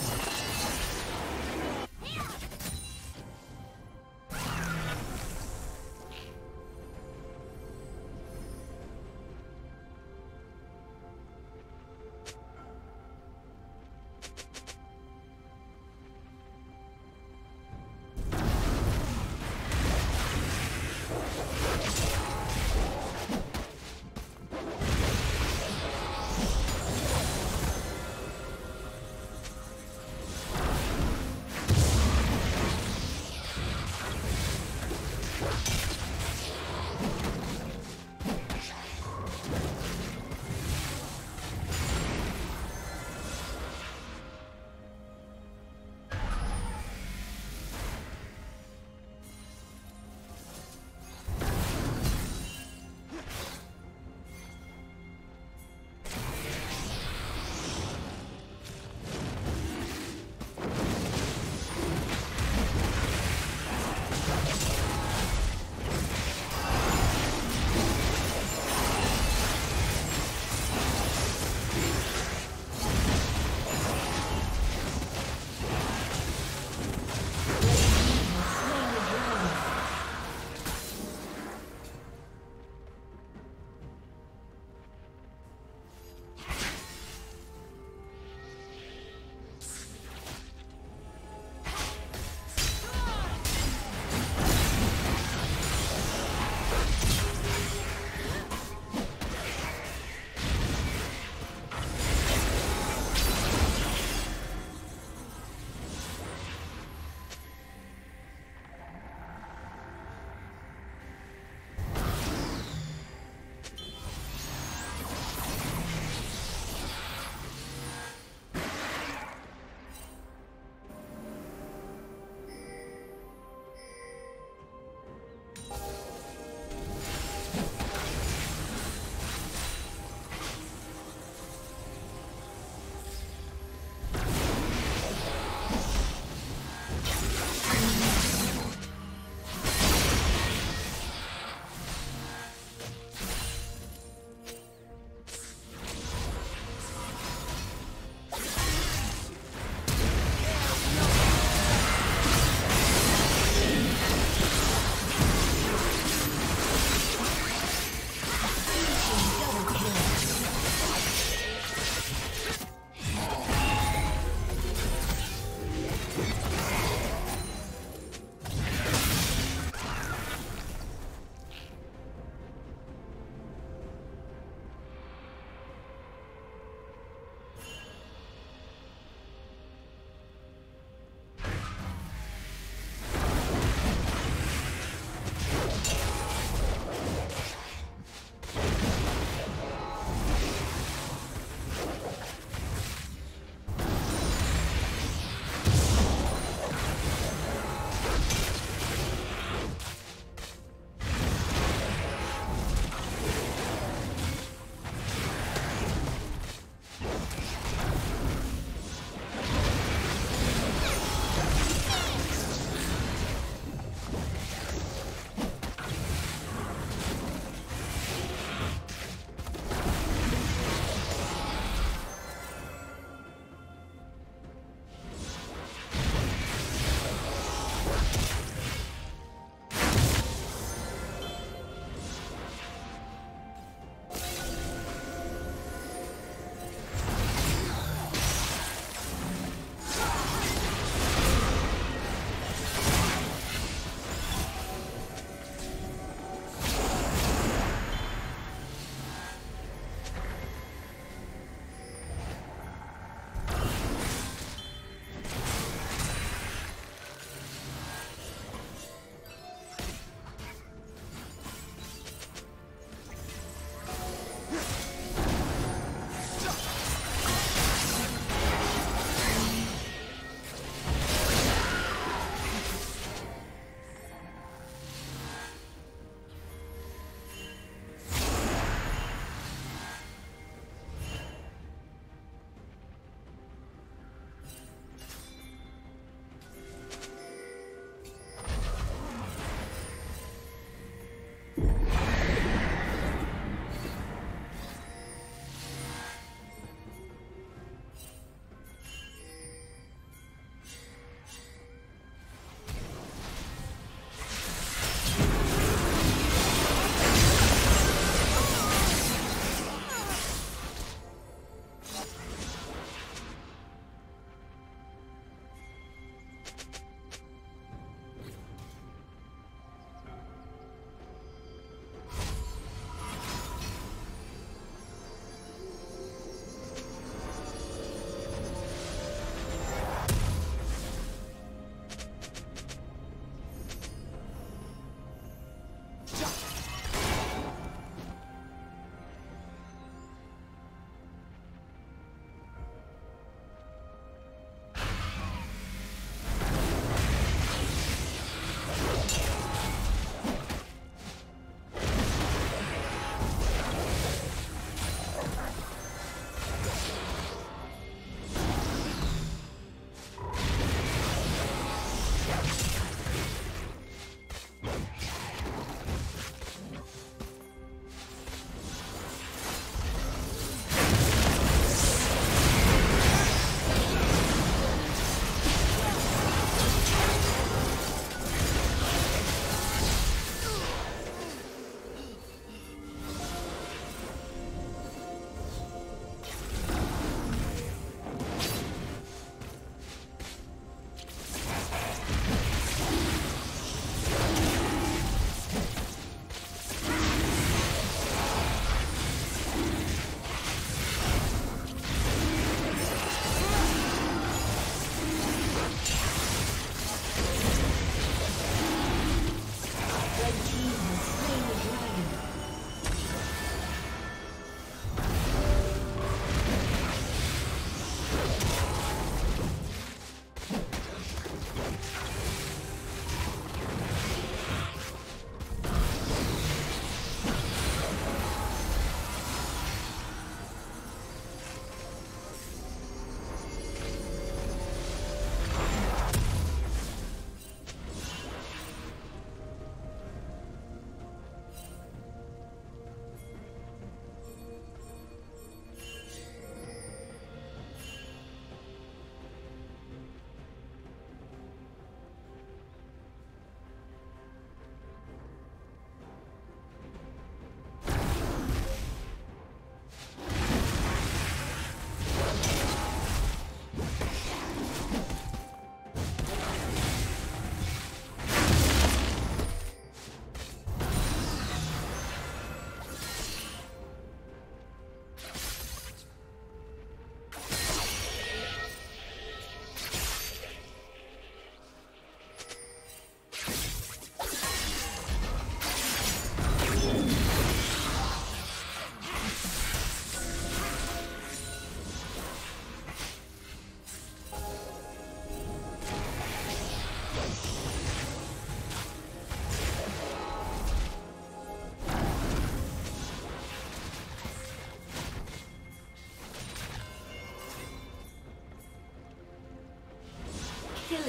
Thank you.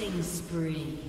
Killing spree.